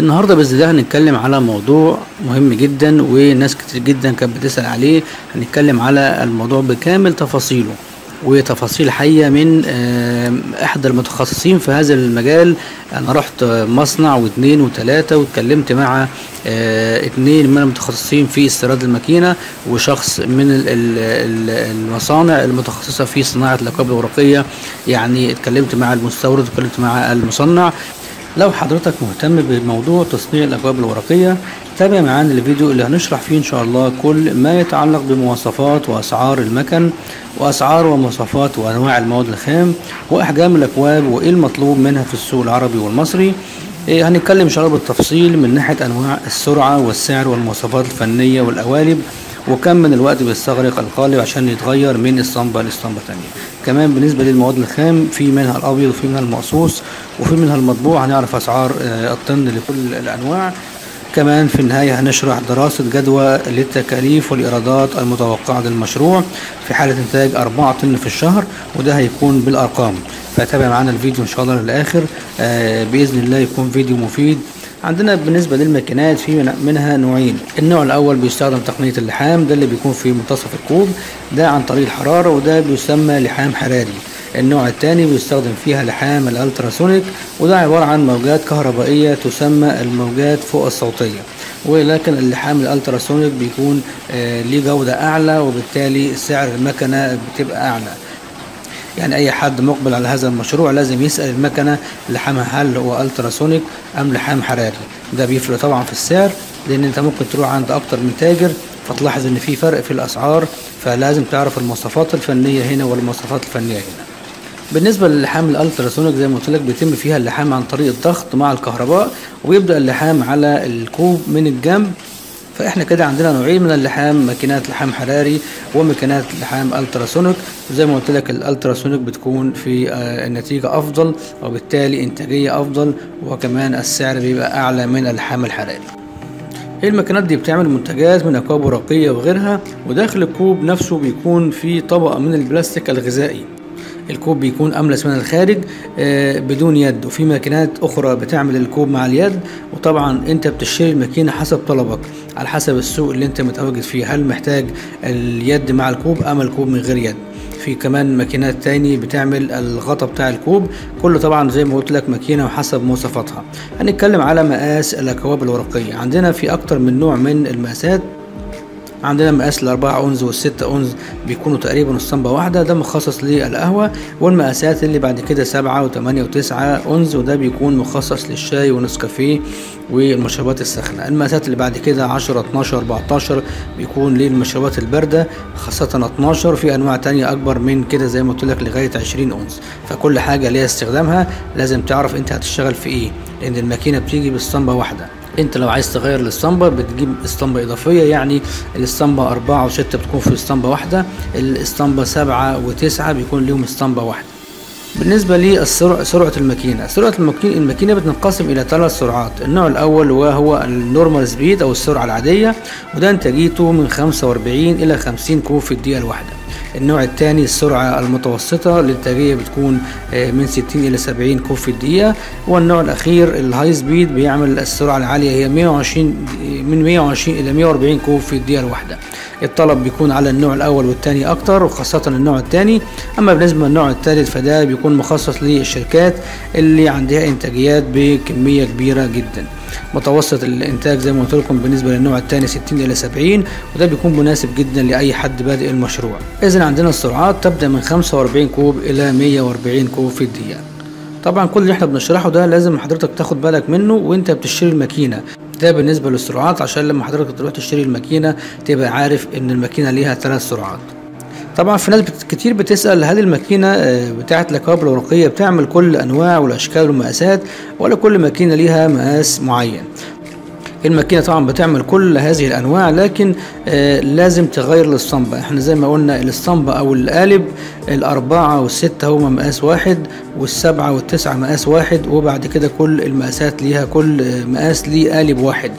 النهارده الله هنتكلم على موضوع مهم جدا وناس كتير جدا كانت بتسأل عليه. هنتكلم على الموضوع بكامل تفاصيله وتفاصيل حية من آه، إحدى المتخصصين في هذا المجال. أنا رحت مصنع واثنين وثلاثة واتكلمت مع آه، اثنين من المتخصصين في استيراد الماكينة وشخص من ال- ال- ال- المصانع المتخصصة في صناعة الأكواب الورقيه يعني اتكلمت مع المستورد واتكلمت مع المصنع. لو حضرتك مهتم بموضوع تصنيع الاكواب الورقية تابع معانا الفيديو اللي هنشرح فيه إن شاء الله كل ما يتعلق بمواصفات وأسعار المكن وأسعار ومواصفات وأنواع المواد الخام وأحجام الأكواب وإيه المطلوب منها في السوق العربي والمصري. إيه هنتكلم إن شاء الله بالتفصيل من ناحية أنواع السرعة والسعر والمواصفات الفنية والقوالب. وكم من الوقت بيستغرق القالب عشان يتغير من اسطمبة لاسطمبة تانية. كمان بالنسبة للمواد الخام في منها الأبيض وفي منها المقصوص وفي منها المطبوع هنعرف أسعار آه، الطن لكل الأنواع. كمان في النهاية هنشرح دراسة جدوى للتكاليف والإيرادات المتوقعة للمشروع في حالة إنتاج أربعة طن في الشهر وده هيكون بالأرقام. فتابع معانا الفيديو إن شاء الله للآخر. آه، بإذن الله يكون فيديو مفيد عندنا بالنسبة للماكينات في من- منها نوعين. النوع الأول بيستخدم تقنية اللحام ده اللي بيكون في منتصف الكوب ده عن طريق الحرارة وده بيسمى لحام حراري. النوع الثاني بيستخدم فيها لحام الألتراسونيك وده عبارة عن موجات كهربائية تسمى الموجات فوق الصوتية. ولكن اللحام الألتراسونيك بيكون آه، ليه جودة أعلى وبالتالي سعر المكنة بتبقى أعلى. يعني أي حد مقبل على هذا المشروع لازم يسأل المكنة لحامها هل هو ألتراسونيك أم لحام حراري. ده بيفرق طبعا في السعر لأن أنت ممكن تروح عند أكتر من تاجر فتلاحظ إن في فرق في الأسعار فلازم تعرف المواصفات الفنية هنا والمواصفات الفنية هنا. بالنسبة للحام الألتراسونيك زي ما قلت لك بيتم فيها اللحام عن طريق الضغط مع الكهرباء ويبدأ اللحام على الكوب من الجنب فإحنا كده عندنا نوعين من اللحام ماكينات لحام حراري وماكينات لحام ألتراسونيك. وزي ما قلت لك الألتراسونيك بتكون في آه، النتيجة أفضل وبالتالي إنتاجية أفضل وكمان السعر بيبقى أعلى من اللحام الحراري. الماكينات دي؟ بتعمل منتجات من أكواب ورقية وغيرها وداخل الكوب نفسه بيكون في طبقة من البلاستيك الغذائي. الكوب بيكون أملس من الخارج آه، بدون يد. وفي ماكينات أخرى بتعمل الكوب مع اليد. وطبعا أنت بتشتري الماكينة حسب طلبك على حسب السوق اللي أنت متواجد فيه. هل محتاج اليد مع الكوب أم الكوب من غير يد؟ في كمان ماكينات تاني بتعمل الغطا بتاع الكوب. كله طبعا زي ما قلت لك ماكينة وحسب مواصفاتها. هنتكلم على مقاس الأكواب الورقية. عندنا في أكتر من نوع من المقاسات عندنا مقاس الأربعة أونز والستة أونز بيكونوا تقريبا اسطمبة واحدة. ده مخصص للقهوة والمقاسات اللي بعد كده سبعة وثمانية وتسعة أونز وده بيكون مخصص للشاي ونسكافيه والمشروبات الساخنة. المقاسات اللي بعد كده عشرة اتناشر أربعتاشر بيكون للمشروبات الباردة خاصة اتناشر. في أنواع تانية أكبر من كده زي ما قلت لك لغاية عشرين أونز. فكل حاجة ليها استخدامها. لازم تعرف أنت هتشتغل في إيه لأن الماكينة بتيجي باسطمبة واحدة. انت لو عايز تغير الاسطمبة بتجيب اسطمبة اضافية يعني الاسطمبة أربعة وستة بتكون في اسطمبة واحدة الاسطمبة سبعة وتسعة بيكون ليهم اسطمبة واحدة بالنسبة للسرعة سرعة الماكينة. سرعة الماكينة الماكينة بتنقسم إلى ثلاث سرعات. النوع الأول وهو ال normal speed أو السرعة العادية وده إنتاجيته من 45 إلى 50 كوب في الدقيقة الواحدة. النوع الثاني السرعة المتوسطة الإنتاجية بتكون آه، من 60 إلى 70 كوب في الدقيقة. والنوع الأخير ال high speed بيعمل السرعة العالية هي 120 من 120 إلى 140 كوب في الدقيقة الواحدة. الطلب بيكون على النوع الأول والثاني أكتر وخاصة النوع الثاني. أما بالنسبة للنوع الثالث فده بيكون مخصص للشركات اللي عندها إنتاجيات بكمية كبيرة جدا. متوسط الإنتاج زي ما قلت لكم بالنسبة للنوع الثاني 60 إلى 70 وده بيكون مناسب جدا لأي حد بادئ المشروع. اذا عندنا السرعات تبدأ من 45 كوب إلى 140 كوب في الدقيقة. طبعا كل اللي إحنا بنشرحه ده لازم حضرتك تاخد بالك منه وأنت بتشتري الماكينة. ده بالنسبة للسرعات عشان لما حضرتك تروح تشتري الماكينة تبقى عارف إن الماكينة ليها ثلاث سرعات. طبعا في ناس كتير بتسأل هل الماكينة آه، بتاعة الأكواب الورقية بتعمل كل الأنواع والأشكال والمقاسات ولا كل ماكينة ليها مقاس معين. الماكينة طبعا بتعمل كل هذه الأنواع لكن آه لازم تغير الاسطمبة إحنا زي ما قلنا الاسطمبة أو القالب الأربعة والستة هما مقاس واحد والسبعة والتسعة مقاس واحد وبعد كده كل المقاسات ليها كل آه، مقاس ليه قالب واحد.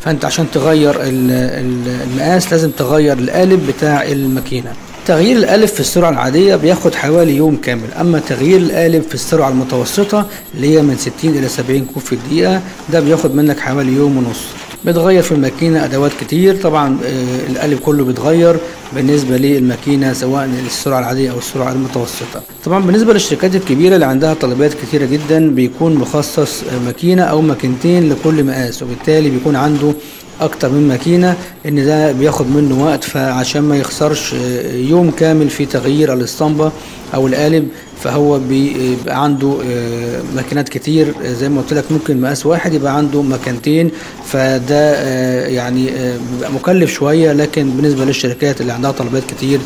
فأنت عشان تغير ال- ال- المقاس لازم تغير القالب بتاع الماكينة. تغيير القالب في السرعة العادية بياخد حوالي يوم كامل أما تغيير القالب في السرعة المتوسطة اللي هي من 60 إلى 70 كوب في الدقيقة ده بياخد منك حوالي يوم ونص. بتغير في الماكينة أدوات كتير طبعا آه، القالب كله بيتغير بالنسبة للماكينة سواء السرعة العادية أو السرعة المتوسطة. طبعا بالنسبة للشركات الكبيرة اللي عندها طلبات كتيرة جدا بيكون مخصص ماكينة أو ماكينتين لكل مقاس وبالتالي بيكون عنده أكتر من ماكينة إن ده بياخد منه وقت فعشان ما يخسرش آه، يوم كامل في تغيير الأسطمبة أو القالب فهو بيبقى عنده آه، ماكينات كتير آه، زي ما قلت لك ممكن مقاس واحد يبقى عنده مكانتين فده يعني بيبقى مكلف شوية لكن بالنسبة للشركات اللي عندها طلبات كتير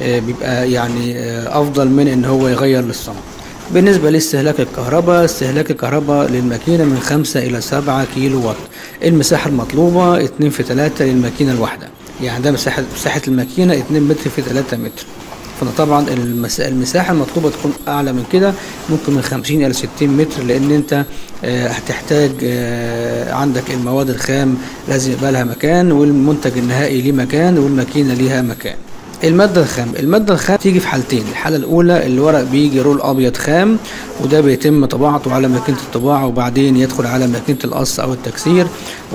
بيبقى يعني أفضل من إن هو يغير للصنع بالنسبة لاستهلاك الكهرباء استهلاك الكهرباء للماكينة من 5 إلى 7 كيلو وات المساحة المطلوبة 2 في 3 للماكينة الواحدة. يعني ده مساحة مساحة الماكينة 2 متر في 3 متر. فأنا طبعا المس- المساحة المطلوبة تكون أعلى من كده ممكن من 50 إلى 60 متر لأن أنت آه، هتحتاج آه، عندك المواد الخام لازم يبقى لها مكان والمنتج النهائي ليه مكان والماكينة ليها مكان. المادة الخام. المادة الخام تيجي في حالتين. الحالة الأولى الورق بيجي رول أبيض خام وده بيتم طباعته على ماكينة الطباعة وبعدين يدخل على ماكينة القص أو التكسير.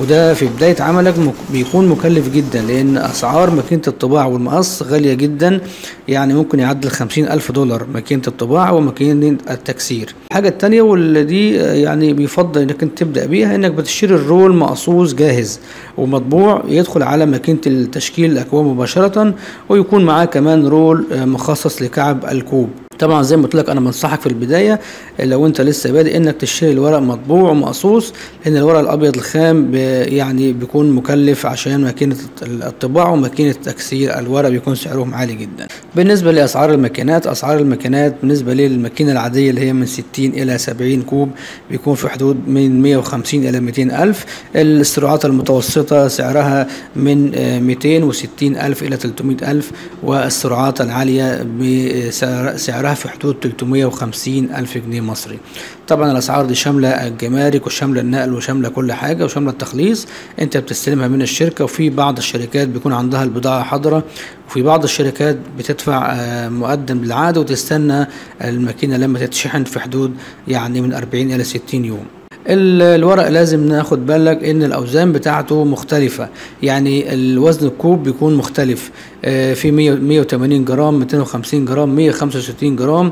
وده في بداية عملك بيكون مكلف جدا لأن أسعار ماكينة الطباعة والمقص غالية جدا يعني ممكن يعدل خمسين ألف دولار ماكينة الطباعة وماكينة التكسير. الحاجة التانية واللي دي يعني بيفضل إنك أنت تبدأ بيها إنك بتشتري الرول مقصوص جاهز ومطبوع يدخل على ماكينة التشكيل الأكواب مباشرة ويكون معاه كمان رول مخصص لكعب الكوب. طبعا زي ما قلت لك أنا بنصحك في البداية لو أنت لسه بادئ إنك تشتري الورق مطبوع ومقصوص لأن الورق الأبيض الخام ب- يعني بيكون مكلف عشان ماكينة الطباعة وماكينة تكسير الورق بيكون سعرهم عالي جدا. بالنسبة لأسعار الماكينات أسعار الماكينات بالنسبة للماكينة العادية اللي هي من 60 إلى 70 كوب بيكون في حدود من 150 إلى 200 ألف. السرعات المتوسطة سعرها من آه، 260 ألف إلى 300 ألف والسرعات العالية بسعر- سعرها في حدود 350 ألف جنيه مصري. طبعا الأسعار دي شاملة الجمارك وشاملة النقل وشاملة كل حاجة وشاملة التخليص. أنت بتستلمها من الشركة وفي بعض الشركات بيكون عندها البضاعة حاضرة وفي بعض الشركات بتدفع آه، مقدم بالعاده وتستنى الماكينة لما تتشحن في حدود يعني من 40 إلى 60 يوم. الورق لازم ناخد بالك إن الأوزان بتاعته مختلفة. يعني الوزن الكوب بيكون مختلف. آه، في 100 180 جرام 250 جرام 165 جرام.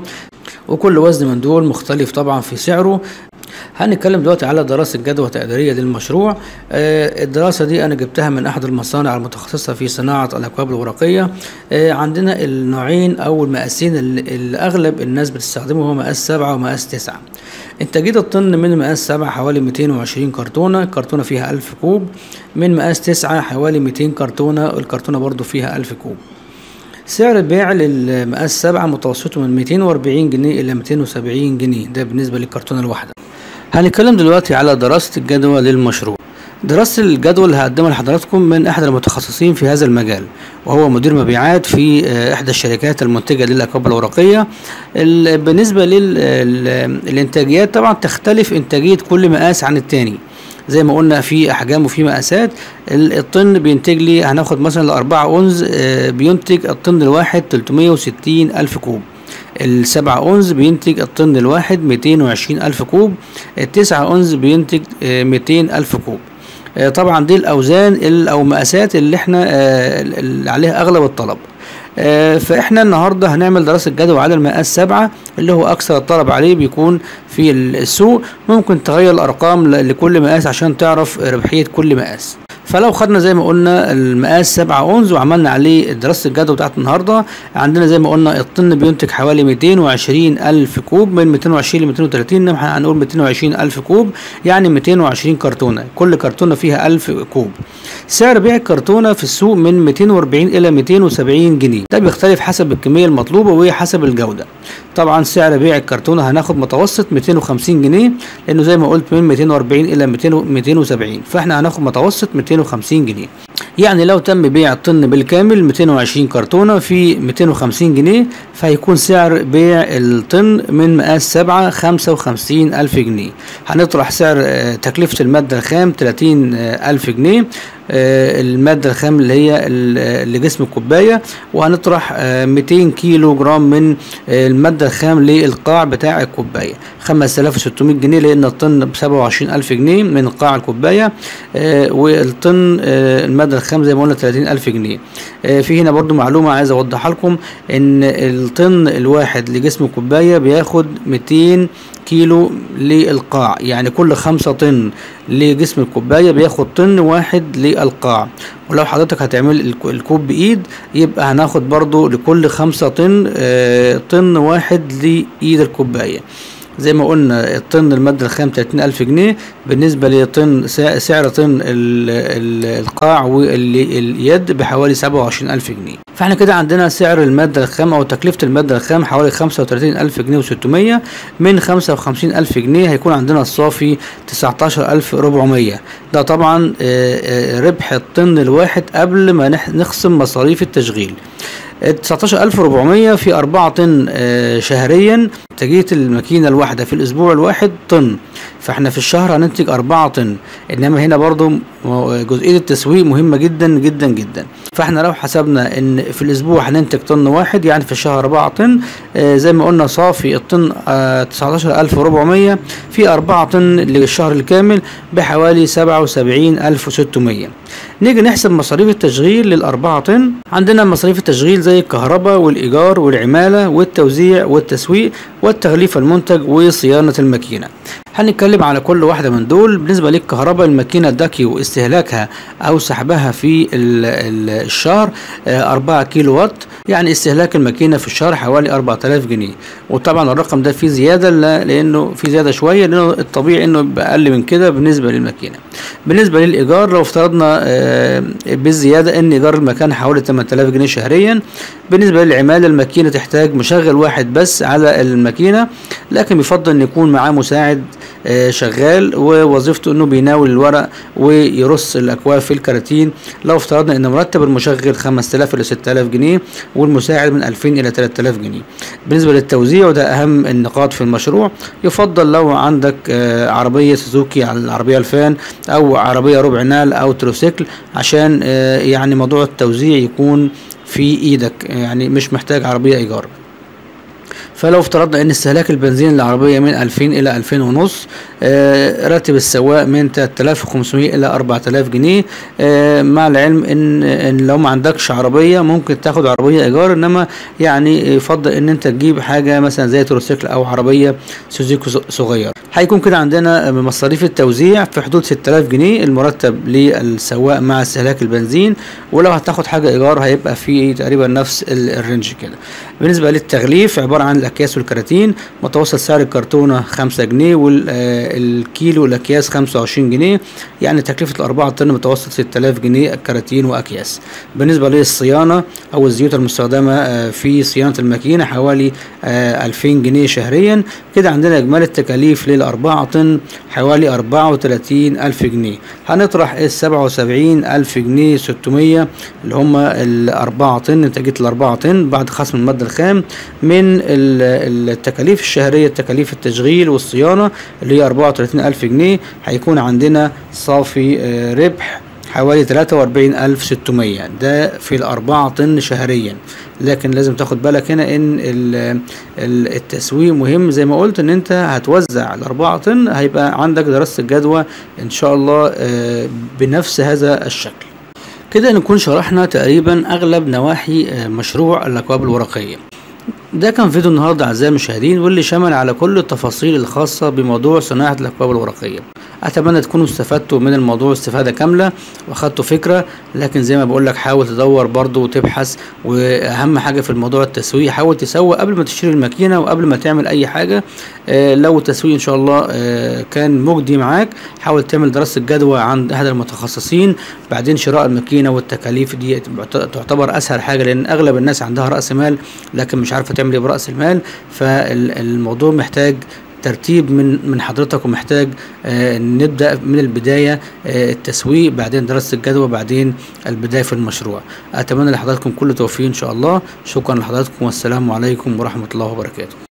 وكل وزن من دول مختلف طبعا في سعره. هنتكلم دلوقتي على دراسة جدوى تقديرية للمشروع. آه، الدراسة دي أنا جبتها من أحد المصانع المتخصصة في صناعة الأكواب الورقية. آه، عندنا النوعين أو المقاسين اللي أغلب الناس بتستخدمه هو مقاس سبعة ومقاس تسعة. إنتاجية الطن من مقاس سبعة حوالي 220 كرتونة الكرتونة فيها 1000 كوب. من مقاس تسعة حوالي 200 كرتونة الكرتونة برضو فيها 1000 كوب. سعر البيع للمقاس سبعة متوسطه من 240 جنيه إلى 270 جنيه. ده بالنسبة للكرتونة الواحدة. هنتكلم دلوقتي على دراسة الجدوى للمشروع. دراسة الجدوى اللي هقدمها لحضراتكم من أحد المتخصصين في هذا المجال وهو مدير مبيعات في آه، إحدى الشركات المنتجة للأكواب الورقية. ال- بالنسبة للإنتاجيات طبعا تختلف إنتاجية كل مقاس عن التاني. زي ما قلنا في أحجام وفي مقاسات ال- الطن بينتج لي هناخد مثلا الأربعة أونز آه، بينتج الطن الواحد 360 ألف كوب. السبعة أونز بينتج الطن الواحد 220 ألف كوب. التسعة أونز بينتج آه، 200 ألف كوب. طبعا دي الأوزان ال- أو مقاسات اللي إحنا آه، اللي عليها أغلب الطلب. آه، فإحنا النهارده هنعمل دراسة جدوى على المقاس سبعة اللي هو أكثر الطلب عليه بيكون في السوق. ممكن تغير الأرقام لكل مقاس عشان تعرف ربحية كل مقاس. فلو خدنا زي ما قلنا المقاس 7 اونز وعملنا عليه دراسة الجدوى بتاعت النهارده عندنا زي ما قلنا الطن بينتج حوالي 220 ألف كوب من 220 ل 230 انما إحنا هنقول 220 ألف كوب يعني 220 كرتونة كل كرتونة فيها 1000 كوب. سعر بيع الكرتونة في السوق من 240 إلى 270 جنيه. ده بيختلف حسب الكمية المطلوبة وحسب الجودة. طبعا سعر بيع الكرتونة هناخد متوسط 250 جنيه لأنه زي ما قلت من 240 إلى 200 270 فإحنا هناخد متوسط 250 جنيه. يعني لو تم بيع الطن بالكامل 220 كرتونة في 250 جنيه فهيكون سعر بيع الطن من مقاس 7 55 ألف جنيه. هنطرح سعر آه، تكلفة المادة الخام 30 ألف جنيه. آه، المادة الخام اللي هي ال- اللي جسم الكوباية وهنطرح آه، 200 كيلو جرام من آه، المادة الخام للقاع بتاع الكوباية. 5600 جنيه لأن الطن ب 27000 جنيه من قاع الكوباية آه، والطن آه، المادة الخام زي ما قلنا 30000 جنيه. آه، في هنا برضو معلومة عايز أوضحها لكم إن الطن الواحد لجسم الكوباية بياخد 200 كيلو للقاع. يعني كل خمسة طن لجسم الكوباية بياخد طن واحد للقاع. ولو حضرتك هتعمل الك- الكوب بإيد يبقى هناخد برضو لكل خمسة طن آه، طن واحد لإيد الكوباية. زي ما قلنا الطن المادة الخام 30000 جنيه بالنسبة لطن سع- سعر طن ال- ال- القاع واليد بحوالي 27000 جنيه. فإحنا كده عندنا سعر المادة الخام أو تكلفة المادة الخام حوالي 35000 جنيه و600 من 55000 جنيه هيكون عندنا الصافي 19400 ده طبعا ربح الطن الواحد قبل ما نخصم مصاريف التشغيل. ال 19400 في 4 طن آه، شهريا. انتاجية الماكينة الواحدة في الأسبوع الواحد طن. فإحنا في الشهر هننتج 4 طن. إنما هنا برضو جزئية التسويق مهمة جدا جدا جدا. فإحنا لو حسبنا إن في الأسبوع هننتج طن واحد يعني في الشهر 4 طن آه، زي ما قلنا صافي الطن آه، 19400 في 4 طن للشهر الكامل بحوالي 77600 نيجي نحسب مصاريف التشغيل للأربعة طن. عندنا مصاريف التشغيل زي الكهرباء والإيجار والعمالة والتوزيع والتسويق والتغليف المنتج وصيانة الماكينة. هنتكلم على كل واحدة من دول. بالنسبة للكهرباء الماكينة داكيو استهلاكها أو سحبها في ال- ال- الشهر آه، 4 كيلو وات. يعني استهلاك الماكينة في الشهر حوالي 4000 جنيه. وطبعا الرقم ده فيه زيادة لأنه فيه زيادة شوية لأنه الطبيعي يبقى أقل من كده بالنسبة للماكينة. بالنسبة للإيجار لو افترضنا آه، بالزيادة إن إيجار المكان حوالي 8000 جنيه شهريا. بالنسبة للعمالة الماكينة تحتاج مشغل واحد بس على الماكينة لكن يفضل إن يكون معاه مساعد شغال ووظيفته إنه بيناول الورق ويرص الأكواب في الكراتين. لو افترضنا إن مرتب المشغل 5000 إلى 6000 جنيه والمساعد من 2000 إلى 3000 جنيه. بالنسبة للتوزيع وده أهم النقاط في المشروع يفضل لو عندك آه، عربية سوزوكي على العربية الفان أو عربية ربع نقل أو تروسيكل عشان آه، يعني موضوع التوزيع يكون في إيدك. يعني مش محتاج عربية إيجار. فلو افترضنا إن استهلاك البنزين للعربيه من 2000 إلى 2000 ونص آه، راتب السواق من 3500 إلى 4000 جنيه. آه، مع العلم إن إن لو ما عندكش عربية ممكن تاخد عربية إيجار إنما يعني يفضل إن أنت تجيب حاجة مثلا زي تروسيكل أو عربية سوزوكي ص- صغير. هيكون كده عندنا مصاريف التوزيع في حدود 6000 جنيه المرتب للسواق مع استهلاك البنزين ولو هتاخد حاجة إيجار هيبقى في تقريبا نفس ال- ال range كده. بالنسبة للتغليف عبارة عن الأكياس والكراتين متوسط سعر الكرتونة 5 جنيه والكيلو الأكياس 25 جنيه يعني تكلفة الأربعة طن متوسط 6000 جنيه كراتين وأكياس. بالنسبة للصيانة أو الزيوت المستخدمة آه، في صيانة الماكينة حوالي آه، 2000 جنيه شهريا. كده عندنا إجمالي التكاليف للاربعه طن حوالي 34 ألف جنيه. هنطرح ال 77 ألف جنيه 600 اللي هم الأربعة طن انتاجيه الأربعة طن بعد خصم المادة الخام من ال- التكاليف الشهرية تكاليف التشغيل والصيانة اللي هي 34 ألف جنيه. هيكون عندنا صافي آه، ربح حوالي 43600 ده في الأربعة طن شهريا. لكن لازم تاخد بالك هنا إن ال- ال- التسويق مهم. زي ما قلت إن أنت هتوزع الأربعة طن هيبقى عندك دراسة الجدوى إن شاء الله آه، بنفس هذا الشكل. كده نكون شرحنا تقريبا أغلب نواحي آه، مشروع الأكواب الورقية. ده كان فيديو النهارده أعزائي المشاهدين واللي شمل على كل التفاصيل الخاصة بموضوع صناعة الأكواب الورقية. أتمنى تكونوا استفدتوا من الموضوع استفاده كاملة وأخدتوا فكرة لكن زي ما بقول لك حاول تدور برضو وتبحث وأهم حاجة في الموضوع التسويق حاول تسوق قبل ما تشتري الماكينة وقبل ما تعمل أي حاجة. آه، لو التسويق إن شاء الله آه، كان مجدي معاك حاول تعمل دراسة جدوى عند أحد المتخصصين بعدين شراء الماكينة والتكاليف دي تعتبر أسهل حاجة لأن أغلب الناس عندها رأس مال لكن مش عارفة تعمل إيه برأس المال فالموضوع محتاج ترتيب من من حضرتك ومحتاج آه نبدأ من البداية آه التسويق بعدين دراسة الجدوى بعدين البداية في المشروع. أتمنى لحضراتكم كل توفيق إن شاء الله. شكرا لحضراتكم والسلام عليكم ورحمة الله وبركاته.